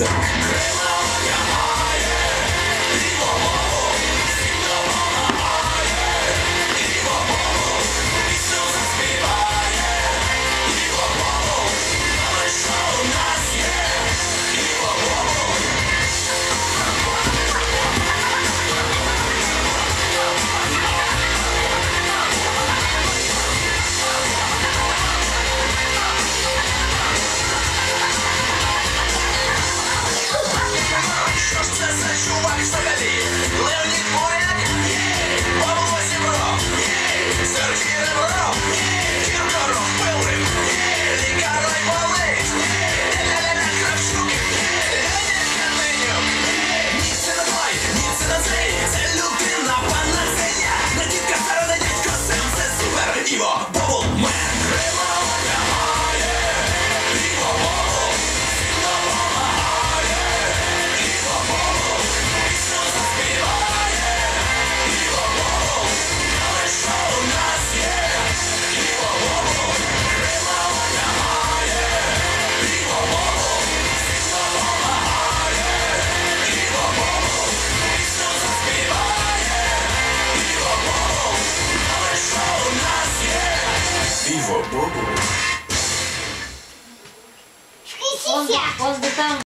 London. Возле, возле там